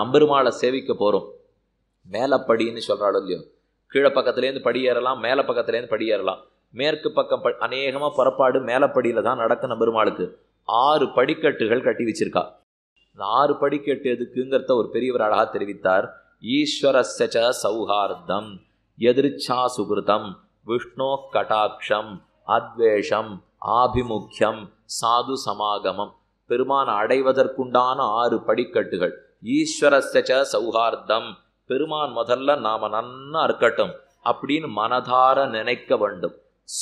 நம்பெருமாளை சேவிக்க போகிறோம் மேலப்படின்னு சொல்றாள் இல்லையோ? கீழே பக்கத்துலேருந்து படியேறலாம் மேலே பக்கத்துலேருந்து படியேறலாம் மேற்கு பக்கம் ப அநேகமாக புறப்பாடு மேலப்படியில் தான் நடக்கும் நம்பெருமாளுக்கு. ஆறு படிக்கட்டுகள் கட்டி வச்சிருக்கா. இந்த ஆறு படிக்கட்டு எதுக்குங்கிறத ஒரு பெரியவர் அழகாக தெரிவித்தார். ஈஸ்வரஸ்ய சௌஹார்தம் எதிர்ச்சா சுகிருதம் விஷ்ணோ கடாட்சம் அத்வேஷம் ஆபிமுக்கியம் சாது சமாகமம். பெருமான் அடைவதற்குண்டான ஆறு படிக்கட்டுகள். ஈஸ்வரஸ்ய சௌஹார்த்தம். பெருமான் முதல்ல நாம் நன்னா இருக்கட்டும். அப்படின்னு மனதார நினைக்க வேண்டும்.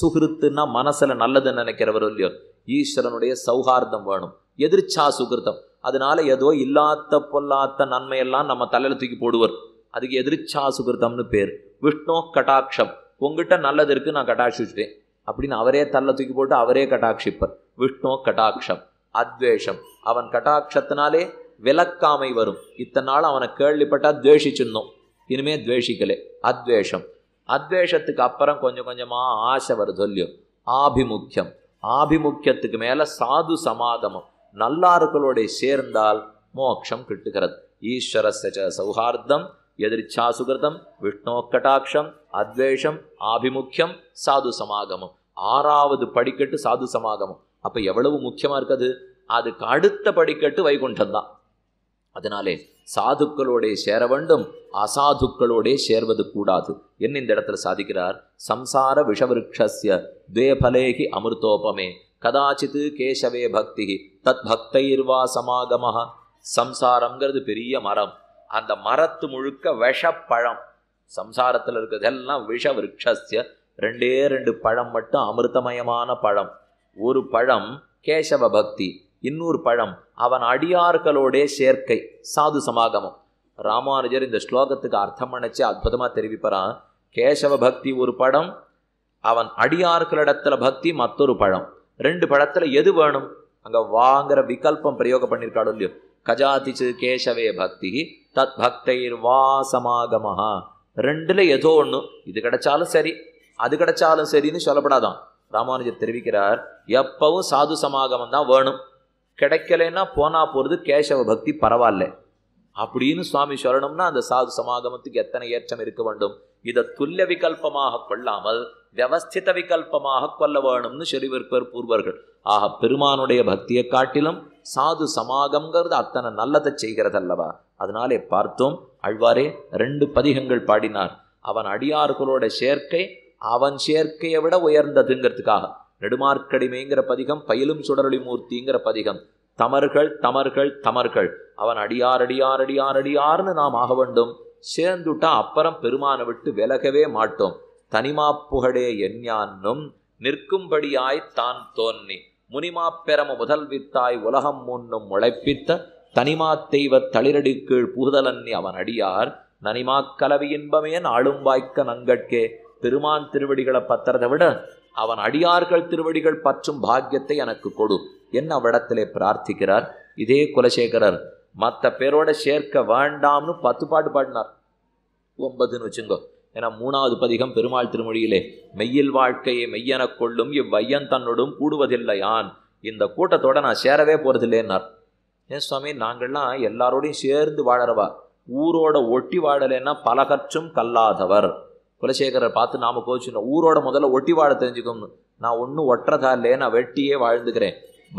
சுகிருத்துன்னா மனசில் நல்லது நினைக்கிறவர் இல்லையோ? ஈஸ்வரனுடைய சௌஹார்த்தம் வேணும். எதிர்ச்சா சுகிருத்தம். அதனால ஏதோ இல்லாத பொல்லாத்த நன்மையெல்லாம் நம்ம தலையில் தூக்கி போடுவர். அதுக்கு எதிர்ச்சா சுகிருத்தம்னு பேர். விஷ்ணு கட்டாட்சம். உங்ககிட்ட நல்லது இருக்கு நான் கட்டாட்சிச்சிட்டேன். அப்படின்னு அவரே தள்ள தூக்கி போட்டு அவரே கட்டாட்சிப்பர். விஷ்ணு கட்டாட்சம். அத்வேஷம். அவன் கட்டாட்சத்தினாலே விலக்காமை வரும். இத்தனை நாள் அவனை கேள்விப்பட்டா துவேஷிச்சிருந்தோம். இனிமே துவேஷிக்கலே. அத்வேஷம். அத்வேஷத்துக்கு அப்புறம் கொஞ்சம் கொஞ்சமாக ஆசை வருது சொல்லியும் ஆபிமுக்கியம். ஆபிமுக்கியத்துக்கு மேலே சாது சமாகமம் நல்லார்களோட சேர்ந்தால் மோட்சம் கிட்டுகிறது. ஈஸ்வரஸ்ய சௌஹார்தம் எதிர்ச்சா சுகிருதம் விஷ்ணோ கட்டாட்சம் அத்வேஷம் ஆபிமுக்கியம் சாது சமாகமம். ஆறாவது படிக்கட்டு சாது சமாகமம். அப்ப எவ்வளவு முக்கியமாக இருக்குது? அதுக்கு அடுத்த படிக்கட்டு வைகுண்டம் தான் அதனாலே சாதுக்களோடே சேர வேண்டும் அசாதுக்களோடே சேர்வது கூடாது. என்ன இந்த இடத்துல சாதிக்கிறார்? சம்சார விஷவருஷஸ்ய துவேபலேகி அமிர்தோபமே கதாச்சித்து கேசவே பக்தி தத் பக்தைர்வா சமாகமாக சம்சாரம்ங்கிறது பெரிய மரம். அந்த மரத்து முழுக்க விஷப்பழம். சம்சாரத்தில் இருக்கிறதெல்லாம் விஷ விருட்சஸ்ய ரெண்டே ரெண்டு பழம் மட்டும் அமிர்தமயமான பழம். ஒரு பழம் கேசவ பக்தி இன்னொரு பழம் அவன் அடியார்களோடே சேர்க்கை சாது சமாகமம். ராமானுஜர் இந்த ஸ்லோகத்துக்கு அர்த்தம் பண்ணச்சு அற்புதமாக தெரிவிப்பறான். கேசவ பக்தி ஒரு படம் அவன் அடியார்களிடத்துல பக்தி மற்றொரு பழம். ரெண்டு படத்தில் எது வேணும்? அங்கே வாங்குற விகல்பம் பிரயோகம் பண்ணியிருக்காளோ இல்லையோ? கஜாதிச்சு கேசவே பக்தி தத் பக்தைர் வா சமாகமஹா. ரெண்டில் ஏதோ ஒன்று இது கிடைச்சாலும் சரி அது கிடைச்சாலும் சரின்னு சொல்லப்படாதான். ராமானுஜர் தெரிவிக்கிறார் எப்பவும் சாது சமாகமம் தான் வேணும். கிடைக்கலைன்னா போனா போகிறது கேசவ பக்தி பரவாயில்ல. அப்படின்னு சுவாமி சொல்லணும்னா அந்த சாது சமாகமத்துக்கு எத்தனை ஏற்றம் இருக்க வேண்டும்? இதை துல்லிய விகல்பமாக கொள்ளாமல் வியவஸ்தித விகல்பமாக கொள்ள வேணும்னு செறிவிற்பர் பூர்வர்கள். ஆக பெருமானுடைய பக்தியை காட்டிலும் சாது சமாகம்ங்கிறது அத்தனை நல்லதை செய்கிறதல்லவா? அதனாலே பார்த்தோம் அழ்வாரே ரெண்டு பதிகங்கள் பாடினார். அவன் அடியார்களோட சேர்க்கை அவன் சேர்க்கையை விட உயர்ந்ததுங்கிறதுக்காக. நெடுமார்க்கடிமைங்கிற பதிகம் பயிலும் சுடரொளி மூர்த்திங்கிற பதிகம். தமர்கள் தமர்கள் தமர்கள். அவன் அடியார் அடியார் அடியார் அடியார்னு நாம் ஆக வேண்டும். சேர்ந்துட்டா அப்புறம் பெருமானை விட்டு விலகவே மாட்டோம். தனிமா புகழே எஞ்ஞான்னும் நிற்கும்படியாய் தான் தோன்னி முனிமாப்பெரம முதல் வித்தாய் உலகம் முன்னும் முளைப்பித்த தனிமா தெய்வ தளிரடி கீழ் புகுதலன்னி அவன் அடியார். நனிமா கலவி இன்பமே நாளும் வாய்க்க நங்கட்கே. பெருமான் திருவடிகளை பத்துறதை விட அவன் அடியார்கள் திருவடிகள் பற்றும் பாக்கியத்தை எனக்கு கொடு. என்ன அவ்விடத்திலே பிரார்த்திக்கிறார்? இதே குலசேகரர் மற்ற பேரோட சேர்க்க வேண்டாம்னு பத்து பாட்டு பாடினார். ஒன்பதுன்னு வச்சுங்கோ. ஏன்னா மூணாவது பதிகம் பெருமாள் திருமொழியிலே மெய்யில் வாழ்க்கையை மெய்யெனக் கொள்ளும் இவ்வையன் தன்னோடும் கூடுவதில்லையான் இந்த கூட்டத்தோட நான் சேரவே போறதில்லைன்னார். ஏன் சுவாமி நாங்கள்லாம் எல்லாரோடையும் சேர்ந்து வாழறவா? ஊரோட ஒட்டி வாழலைன்னா பலகற்றும் கல்லாதவர். குலசேகரர் பார்த்து நாம கோச்சினோம் ஊரோட முதல்ல ஒட்டி வாழ தெரிஞ்சுக்கணும் நான் ஒன்றும் ஒட்டுறதா இல்லையே நான் வெட்டியே வாழ்ந்துக்கிறேன்.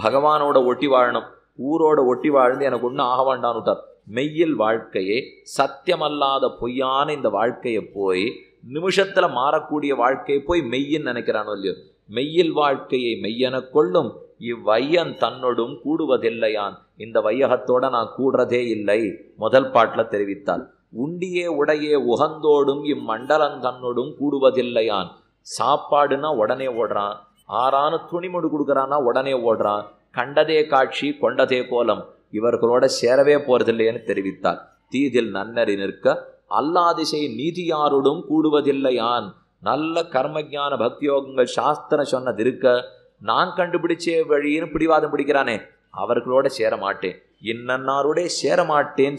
பகவானோட ஒட்டி வாழணும். ஊரோட ஒட்டி வாழ்ந்து எனக்கு ஒன்றும் ஆக வேண்டான்னுட்டார் மெய்யில் வாழ்க்கையே சத்தியமல்லாத பொய்யான இந்த வாழ்க்கையை போய் நிமிஷத்தில் மாறக்கூடிய வாழ்க்கையை போய் மெய்யின்னு நினைக்கிறானோ இல்லையோ? மெய்யில் வாழ்க்கையை மெய்யென கொள்ளும் இவ்வையன் தன்னோடும் கூடுவதில்லையான். இந்த வையகத்தோட நான் கூடுறதே இல்லை. முதல் பாட்டில் தெரிவித்தாள். உண்டியே உடையே உகந்தோடும் இம்மண்டலம் தன்னோடும் கூடுவதில்லையான். சாப்பாடுனா உடனே ஓடுறான். ஆறான துணிமுடு கொடுக்குறான்னா உடனே ஓடுறான். கண்டதே காட்சி கொண்டதே கோலம். இவர்களோட சேரவே போறதில்லைன்னு தெரிவித்தார் தீதில் நன்னறி நிற்க அல்லாதிசை நீதியாரோடும் கூடுவதில்லையான். நல்ல கர்மஜான பக்தியோகங்கள் சாஸ்திரம் சொன்னது இருக்க நான் கண்டுபிடிச்சே வழின்னு பிடிவாதம் பிடிக்கிறானே. அவர்களோட சேர மாட்டேன் இன்னன்னாரோட சேர மாட்டேன்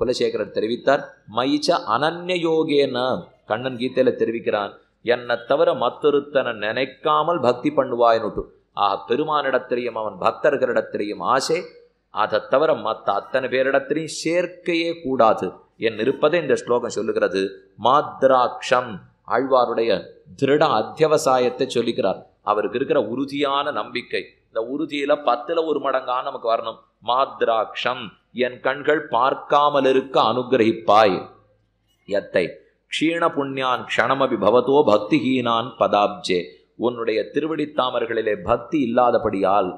குலசேகரர் தெரிவித்தார் மயிச்ச அனன்யோகேன கண்ணன் கீதையில தெரிவிக்கிறான் என்னை தவிர மத்தொருத்தனை நினைக்காமல் பக்தி பண்ணுவாயினுட்டு. ஆஹ் பெருமானிடத்திலையும் அவன் பக்தர்களிடத்திலையும் ஆசை அதை தவிர மற்ற அத்தனை பேரிடத்திலையும் சேர்க்கையே கூடாது. என் இருப்பதை இந்த ஸ்லோகம் சொல்லுகிறது. மாத்ராட்சம் ஆழ்வாருடைய திருட அத்தியவசாயத்தை சொல்லிக்கிறார். அவருக்கு இருக்கிற உறுதியான நம்பிக்கை. இந்த உறுதியில பத்துல ஒரு மடங்கான நமக்கு வரணும். மாத்ராட்சம் என் கண்கள் பார்க்காமல் இருக்க அனுகிரகிப்பாய். எத்தை க்ஷீண புண்ணியான் க்ஷணமபி பவதோ பக்திஹீனான் பதாப்ஜே. உன்னுடைய திருவடித்தாமர்களிலே பக்தி இல்லாதபடியால்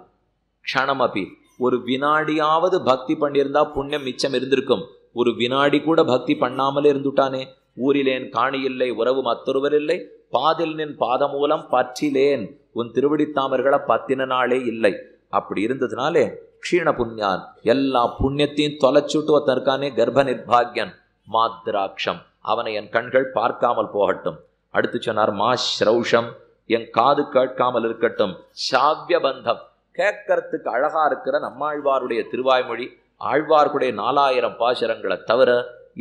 க்ஷணமபி ஒரு வினாடியாவது பக்தி பண்ணியிருந்தா புண்ணியம் மிச்சம் இருந்திருக்கும். ஒரு வினாடி கூட பக்தி பண்ணாமலே இருந்துட்டானே. ஊரிலேன் காணியில்லை உறவு மற்றொருவர் இல்லை. பாதில் நின் பாதமூலம் பற்றிலேன். உன் திருவடித்தாமர்களை பத்தின நாளே இல்லை. அப்படி இருந்ததுனாலே க்ஷீண புண்ணியான் எல்லா புண்ணியத்தையும் தொலைச்சுட்டு ஒருத்தன் இருக்கானே கர்ப்ப நிர்பாகியன் மாத்ராட்சம். அவனை என் கண்கள் பார்க்காமல் போகட்டும். அடுத்து சொன்னார் மா ஸ்ரௌஷம். என் காது கேட்காமல் இருக்கட்டும். சாவிய பந்தம் கேட்கறதுக்கு அழகா இருக்கிற நம்மாழ்வாருடைய திருவாய்மொழி ஆழ்வார்க்குடைய நாலாயிரம் பாசுரங்களை தவிர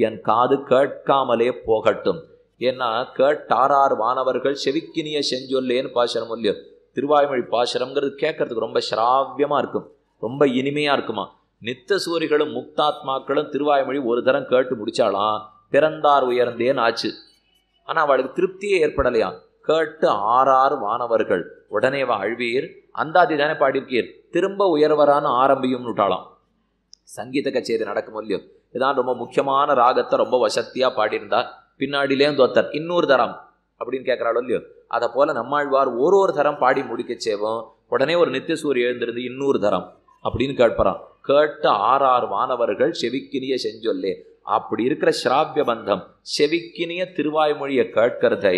என் காது கேட்காமலே போகட்டும். ஏன்னா கேட்டாரார் வானவர்கள் செவிக்கினிய செஞ்சொல்லேன்னு பாசுரம் இல்லையோ திருவாய்மொழி பாசுரம்ங்கிறது கேட்கறதுக்கு ரொம்ப சிராவியமாக இருக்கும். ரொம்ப இனிமையாக இருக்குமா? நித்த சூரிகளும் முக்தாத்மாக்களும் திருவாய்மொழி ஒரு தரம் கேட்டு முடிச்சாலாம் பிறந்தார் உயர்ந்தேன்னு ஆச்சு. ஆனால் அவளுக்கு திருப்தியே ஏற்படலையா? கேட்டு ஆறாறு வானவர்கள் உடனே வா அழ்வீர் அந்தாதி தானே பாடியிருக்கீர் திரும்ப உயர்வரான ஆரம்பியும் விட்டாலாம் சங்கீத கச்சேரி நடக்கும் இல்லையோ? இதான் ரொம்ப முக்கியமான ராகத்தை ரொம்ப வசத்தியாக பாடியிருந்தா பின்னாடிலேயும் தோத்தர் இன்னொரு தரம் அப்படின்னு கேட்குறாளோ இல்லையோ? அதை போல நம்மாழ்வார் ஒரு ஒரு தரம் பாடி முடிக்க சேவும் உடனே ஒரு நித்தியசூரி எழுந்திருந்து இன்னொரு தரம். அப்படின்னு கேட்பறான். கேட்ட ஆறாறு வானவர்கள் செவிக்கினிய செஞ்சொல்லே. அப்படி இருக்கிற ஸ்ராவிய பந்தம் செவிக்கினிய திருவாய்மொழியை கேட்கிறதை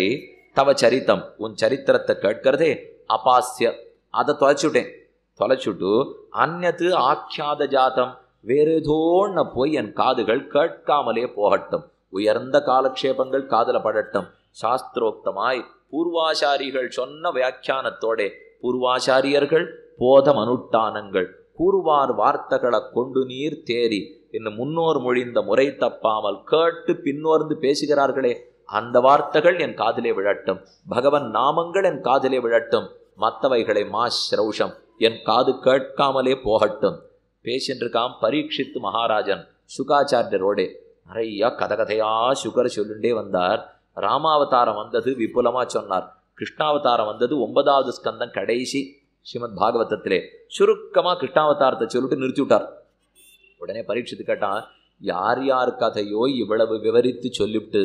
தவ சரித்தம் உன் சரித்திரத்தை கேட்கிறதே அபாஸ்ய. அதை தொலைச்சுட்டேன். தொலைச்சுட்டு அந்நத்து ஆக்கியாத ஜாதம் வேறேதோன்னு போய் என் காதுகள் கேட்காமலே போகட்டும். உயர்ந்த காலக்ஷேபங்கள் காதல படட்டும். சாஸ்திரோக்தமாய் பூர்வாசாரிகள் சொன்ன வியாக்கியானத்தோட பூர்வாசாரியர்கள் போதம் அனுட்டானங்கள் கூறுவார் வார்த்தைகளை கொண்டு நீர் தேறி. என்று முன்னோர் மொழிந்த முறை தப்பாமல் கேட்டு பின்னோர்ந்து பேசுகிறார்களே அந்த வார்த்தைகள் என் காதிலே விழட்டும். பகவன் நாமங்கள் என் காதிலே விழட்டும். மற்றவைகளை மா ஸ்ரௌஷம் என் காது கேட்காமலே போகட்டும். பேசின்றிருக்காம் பரீட்சித்து மகாராஜன் சுகாச்சாரியரோடே நிறைய கதகதையா சுகர் சொல்லுண்டே வந்தார். ராமாவதாரம் வந்தது விபுலமாக சொன்னார். கிருஷ்ணாவதாரம் வந்தது ஒன்பதாவது ஸ்கந்தம் கடைசி ஸ்ரீமத் பாகவதத்திலே சுருக்கமாக கிருஷ்ணாவதாரத்தை சொல்லிட்டு நிறுத்தி விட்டார் உடனே பரீட்சித்து கேட்டான் யார் யார் கதையோ இவ்வளவு விவரித்து சொல்லிவிட்டு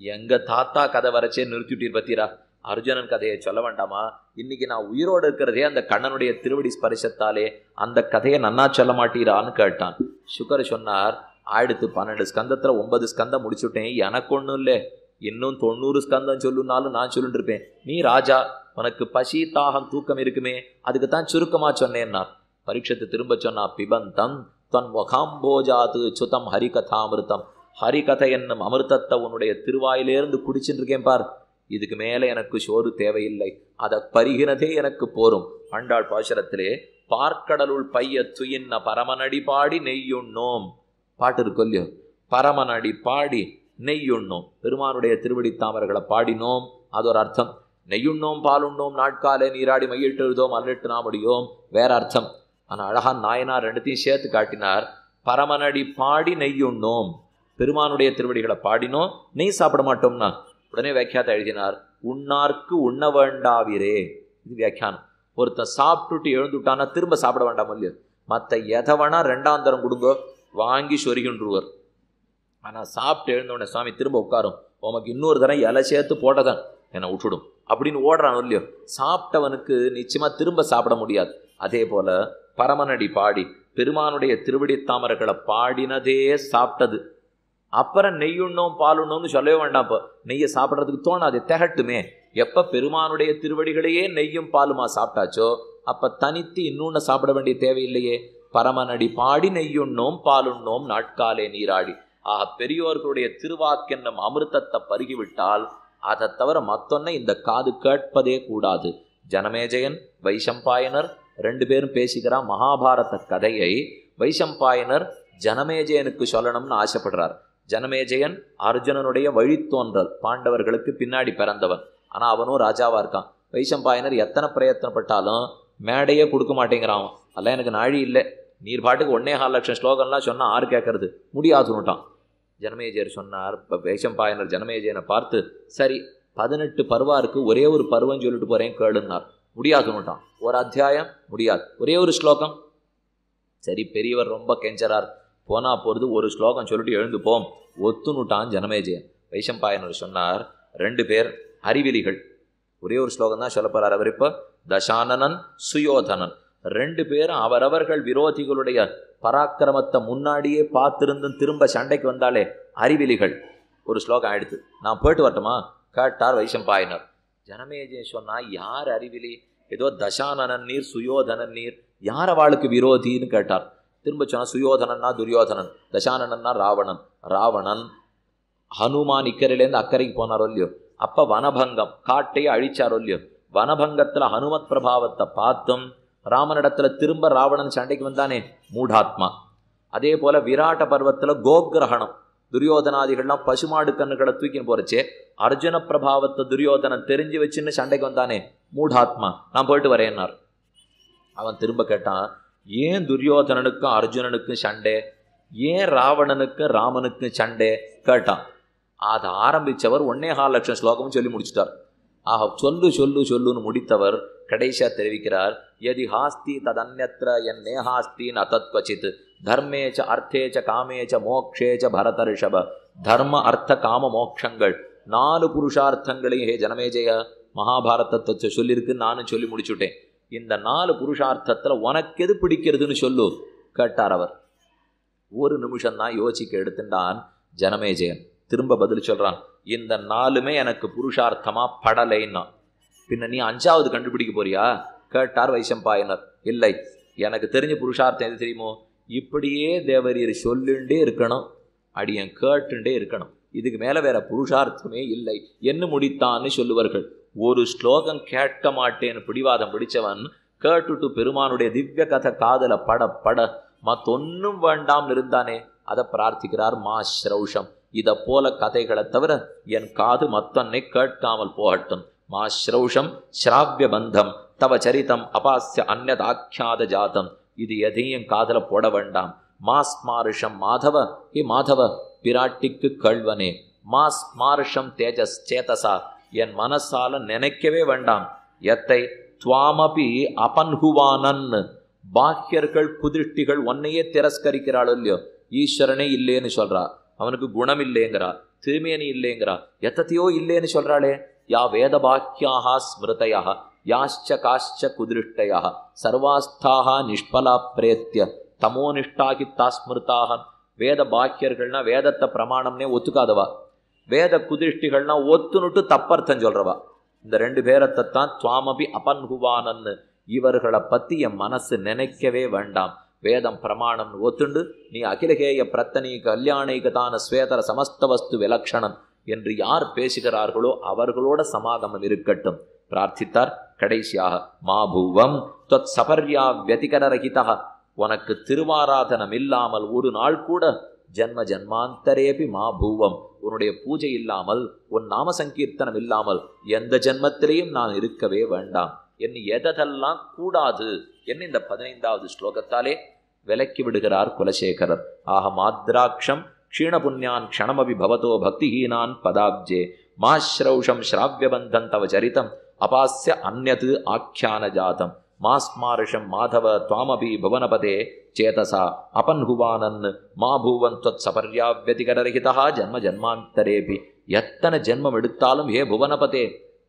எங்கள் தாத்தா கதை வரைச்சே நிறுத்திவிட்டீர் பத்தீரா? அர்ஜுனன் கதையை சொல்ல வேண்டாமா? இன்னைக்கு நான் உயிரோடு இருக்கிறதே அந்த கண்ணனுடைய திருவடி ஸ்பரிசத்தாலே அந்த கதையை நன்னா சொல்ல மாட்டீரான்னு கேட்டான். சுகர் சொன்னார் ஆயிடுத்து பன்னெண்டு ஸ்கந்தத்தில் ஒன்பது ஸ்கந்தம் முடிச்சுட்டேன் எனக்கு ஒன்றும் இல்லை. இன்னும் தொண்ணூறு ஸ்கந்தம் சொல்லுனாலும் நான் சொல்லிட்டு இருப்பேன் நீ ராஜா உனக்கு பசி தாகம் தூக்கம் இருக்குமே அதுக்கு தான் சுருக்கமாக சொன்னேன்னார். பரீட்சத்து திரும்ப சொன்னா பிபந்தம் தன் முகாம்போஜாது சுதம் ஹரிகதாமிருத்தம் ஹரிகதை என்னும் அமிர்தத்தை உன்னுடைய திருவாயிலேருந்து குடிச்சுட்டு இருக்கேன் பார். இதுக்கு மேலே எனக்கு சோறு தேவையில்லை. அதை பருகினதே எனக்கு போரும். ஆண்டாள் பாசுரத்திலே பார்க்கடலுள் பைய துயின்ன பரமனடி பாடி நெய்யுண்ணோம். பாட்டு இருக்கொல்லியோ பரமனடி பாடி நெய்யுண்ணோம். பெருமானுடைய திருவடி தாமர்களை பாடினோம். அது ஒரு அர்த்தம். நெய்யுண்ணோம் பாலுண்ணோம் நாட்காலே நீராடி மையிட்டு எழுதோம் அல்லிட்டு நாமடியோம் வேற அர்த்தம். ஆனால் அழகான் நாயனார் ரெண்டுத்தையும் சேர்த்து காட்டினார். பரமனடி பாடி நெய்யுண்ணோம். பெருமானுடைய திருவடிகளை பாடினோம். நெய் சாப்பிட மாட்டோம்னா. உடனே வியாக்கியாத்தை எழுதினார். உண்ணார்க்கு உண்ண வேண்டாவிரே. இது வியாக்கியானம். ஒருத்தன் சாப்பிட்டுட்டு எழுந்துட்டான்னா திரும்ப சாப்பிட வேண்டாம் இல்லையா? மற்ற எதவனா ரெண்டாந்தரம் கொடுங்கோ. வாங்கி சொருகின்றுவர். ஆனால் சாப்பிட்டு எழுந்தவுடனே சுவாமி திரும்ப உட்காரும். உமக்கு இன்னொரு தரம் இலை சேர்த்து போட்டதான். என்னை விட்டுடும் அப்படின்னு ஓடுறான் இல்லையோ. சாப்பிட்டவனுக்கு நிச்சயமாக திரும்ப சாப்பிட முடியாது. அதே போல் பரமனடி பாடி பெருமானுடைய திருவடி தாமரைகளை பாடினதே சாப்பிட்டது. அப்புறம் நெய்யுண்ணோம் பாலுண்ணோம்னு சொல்லவே வேண்டாம் இப்போ. நெய்யை சாப்பிட்றதுக்கு தோணாது திகட்டுமே. எப்போ பெருமானுடைய திருவடிகளையே நெய்யும் பாலுமா சாப்பிட்டாச்சோ அப்போ தனித்து இன்னொன்று சாப்பிட வேண்டிய தேவையில்லையே. பரமனடி பாடி நெய்யுண்ணோம் பாலுண்ணோம் நாட்காலே நீராடி. ஆக பெரியோர்களுடைய திருவாக்கென்னும் அமிர்தத்தை பருகிவிட்டால் அதை தவிர மத்தொன்னை இந்த காது கேட்பதே கூடாது. ஜனமேஜயன் வைசம்பாயனர் ரெண்டு பேரும் பேசிக்கிறான் மகாபாரத கதையை வைசம்பாயனர் ஜனமேஜயனுக்கு சொல்லணும்னு ஆசைப்படுறார். ஜனமேஜயன் அர்ஜுனனுடைய வழித்தோன்றல் பாண்டவர்களுக்கு பின்னாடி பிறந்தவன். ஆனால் அவனும் ராஜாவாக இருக்கான். வைசம்பாயனர் எத்தனை பிரயத்தனப்பட்டாலும் மேடையே கொடுக்க மாட்டேங்கிறான். அதெல்லாம் எனக்கு நாழி இல்லை. நீர் பாட்டுக்கு ஒன்னே கால் லட்சம் ஸ்லோகம்லாம் சொன்னால் ஆறு கேட்கறது. முடியாதுன்னுட்டான் ஜனமேஜயர் சொன்னார் இப்போ வேஷம்பாயனர் ஜனமேஜயனை பார்த்து சரி பதினெட்டு பருவாருக்கு ஒரே ஒரு பருவம் சொல்லிட்டு போகிறேன் கேளுன்னார். முடியாதுன்னுட்டான் ஒரு அத்தியாயம் முடியாது. ஒரே ஒரு ஸ்லோகம். சரி பெரியவர் ரொம்ப கெஞ்சரார் போனா போகிறது ஒரு ஸ்லோகம் சொல்லிட்டு எழுந்து போம். ஒத்துனுட்டான் ஜனமேஜயன். வைஷம்பாயனர் சொன்னார் ரெண்டு பேர் அறிவிலிகள். ஒரே ஒரு ஸ்லோகம் தான் சொல்ல போகிறார் அவர் இப்போ. தசானனன் சுயோதனன். ரெண்டு பேரும் அவரவர்கள் விரோதிகளுடைய பராக்கிரமத்தை முன்னாடியே பார்த்துருந்தும் திரும்ப சண்டைக்கு வந்தாலே அறிவிலிகள். ஒரு ஸ்லோகம் ஆயிடுது. நான் போயிட்டு வரட்டுமா? கேட்டார் வைசம்பாயினர். ஜனமேஜயன் சொன்னா யார் அறிவிலி? ஏதோ தசானனன் நீர் சுயோதனன் நீர். யார் அவளுக்கு விரோதின்னு கேட்டார். திரும்ப சொன்னா சுயோதனன்னா துரியோதனன் தசானனன்னா ராவணன். ராவணன் ஹனுமான் இக்கரையிலேருந்து அக்கறைக்கு போனாரோ இல்லையோ? அப்போ வனபங்கம் காட்டையே அழிச்சாரோ இல்லையோ? வனபங்கத்தில் ஹனுமத் பிரபாவத்தை பார்த்தும் ராமனிடத்தில் திரும்ப ராவணன் சண்டைக்கு வந்தானே? மூடாத்மா. அதே போல விராட்ட பர்வத்தில் கோகிரகணம் துரியோதனாதிகள்லாம் பசுமாடு கண்ணுகளை தூக்கின்னு போறச்சே அர்ஜுன பிரபாவத்தை துரியோதனன் தெரிஞ்சு வச்சுன்னு சண்டைக்கு வந்தானே? மூடாத்மா நான் போயிட்டு வரேன்னார். அவன் திரும்ப கேட்டான் ஏன் துரியோதனனுக்கும் அர்ஜுனனுக்கும் சண்டை? ஏன் ராவணனுக்கும் ராமனுக்கும் சண்டை? கேட்டான். அதை ஆரம்பித்தவர் ஒன்னே கால் லட்சம் ஸ்லோகமும் சொல்லி முடிச்சிட்டார். ஆக சொல்லு சொல்லு சொல்லுன்னு முடித்தவர் கடைசியாக தெரிவிக்கிறார் எதி ஹாஸ்தி ததன்யத்ர என் நேஹாஸ்தி ந தத்வச்சித் தர்மேச்ச அர்த்தேச்ச காமேச்ச மோக்ஷேச்ச பரத ரிஷப தர்ம அர்த்த காம மோக்ஷங்கள். நாலு புருஷார்த்தங்களையும் ஹே ஜனமேஜய மகாபாரதத்தை சொல்லியிருக்கு நானும் சொல்லி முடிச்சுட்டேன். இந்த நாலு புருஷார்த்தத்தில் உனக்கு எது பிடிக்கிறதுன்னு சொல்லு கேட்டார் அவர். ஒரு நிமிஷம் தான் யோசிக்க எடுத்துட்டான் ஜனமேஜயன் திரும்ப பதில் சொல்கிறான் இந்த நாளுமே எனக்கு புருஷார்த்தமாக படலைன்னா. பின்ன நீ அஞ்சாவது கண்டுபிடிக்க போறியா? கேட்டார் வைசம்பாயினர் இல்லை எனக்கு தெரிஞ்ச புருஷார்த்தம் எது தெரியுமோ? இப்படியே தேவரீர் சொல்லுண்டே இருக்கணும். அடியன் கேட்டுண்டே இருக்கணும். இதுக்கு மேலே வேற புருஷார்த்தமே இல்லை. என்ன முடித்தான்னு சொல்லுவார்கள். ஒரு ஸ்லோகம் கேட்க மாட்டேன்னு பிடிவாதம் பிடிச்சவன் கேட்டுட்டு பெருமானுடைய திவ்ய கதை காதல பட பட மத்தொன்னும் வேண்டாம் இருந்தானே? அதை பிரார்த்திக்கிறார் மா ஸ்ரௌஷம் இதை போல கதைகளை தவிர என் காது மத்தன்னை கேட்காமல் போகட்டும். மா ஸ்ரௌஷம் ஸ்ராவிய பந்தம் தவ சரிதம் அபாஸ்ய அந்நதாக்கியாத ஜாதம். இது எதையும் காதல போட வேண்டாம். மாஸ் மாருஷம் மாதவ இ மாதவ பிராட்டிக்கு கள்வனே. மாஸ் மாருஷம் தேஜஸ் சேதசா. என் மனசால நினைக்கவே வேண்டாம். எத்தை துவாமபி அபன்ஹுவானன் பாக்கியர்கள் குதிருஷ்டிகள் ஒன்னையே திரஸ்கரிக்கிறாள் இல்லையோ? ஈஸ்வரனே இல்லேன்னு சொல்றா. அவனுக்கு குணம் இல்லைங்கிறா திருமேனி இல்லைங்கிறா. எத்தத்தையோ இல்லைன்னு சொல்றாளே. யா வேத பாக்கியாக ஸ்மிருதயா யாச்ச காச்ச குதிருஷ்டயா சர்வாஸ்தாக நிஷ்பலா பிரேத்திய தமோனிஷ்டாகி தாஸ்மிருதாக வேத பாக்கியர்கள்னா வேதத்தை பிரமாணம்னே ஒத்துக்காதவா. வேத குதிருஷ்டிகள்னா ஒத்துனுட்டு தப்பர்த்தம் சொல்றவா. இந்த ரெண்டு பேரத்தைத்தான் துவாமபி அபன்ஹுவானன்னு இவர்களை பற்றி என் மனசு நினைக்கவே வேண்டாம். வேதம் பிரமாணம் ஒத்துண்டு நீ அகிலகேய பிரத்தனை கல்யாணைகதான ஸ்வேதர சமஸ்த வஸ்து விலக்ஷணன் என்று யார் பேசுகிறார்களோ அவர்களோட சமாகமம் இருக்கட்டும். பிரார்த்தித்தார் கடைசியாக மாபூவம் தொத் சபர்யா வதிகரரகிதா உனக்கு திருவாராதனம் இல்லாமல் ஒரு நாள் கூட ஜன்ம ஜன்மாந்தரேபி மாபூவம் உன்னுடைய பூஜை இல்லாமல் உன் நாம சங்கீர்த்தனம் இல்லாமல் எந்த ஜென்மத்திலேயும் நான் இருக்கவே வேண்டாம். என் எதெல்லாம் கூடாது? என்ன இந்த பதினைந்தாவது ஸ்லோகத்தாலே விலக்கி விடுகிறார் குலசேகரர். ஆக மாத்ராட்சம் க்ஷீணபுண்ணியான் க்ஷணமபி பவதோ பக்திஹீனான் பதாப்ஜே. மாஸ்ரௌஷம் ஸ்ராவியபந்தம் தவ சரித்தம் அபாஸ்ய அந்நது ஆக்கியான ஜாதம் மாஸ்மாரிஷம் மாதவ துவாமபி புவனபதே சேதசா அபன்ஹுவானன் மா பூவன் தொத் சபர்யாவியதிகரரகிதா ஜன்ம ஜன்மாந்தரேபி. எத்தனை ஜென்மம் எடுத்தாலும் ஏ புவனபதே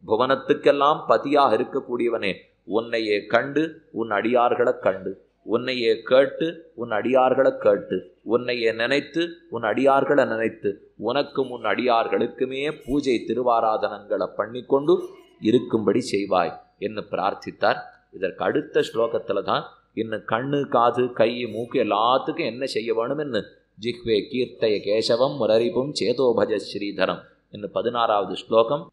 புவனத்துக்கெல்லாம் பதியாக இருக்கக்கூடியவனே உன்னையே கண்டு உன் அடியார்களைக் கண்டு. உன்னையே கேட்டு உன் அடியார்களை கேட்டு. உன்னையே நினைத்து உன் அடியார்களை நினைத்து. உனக்கும் உன் அடியார்களுக்குமே பூஜை திருவாராதனங்களை பண்ணிக்கொண்டு இருக்கும்படி செய்வாய் என்று பிரார்த்தித்தார். இதற்கு அடுத்த ஸ்லோகத்தில் தான் இன்னும் கண்ணு காது கை மூக்கு எல்லாத்துக்கும் என்ன செய்ய வேணும்னு ஜிஹ்வே கீர்த்தய கேசவம் முரரிப்பும் சேதோபஜ ஸ்ரீதரம். என்று பதினாறாவது ஸ்லோகம்.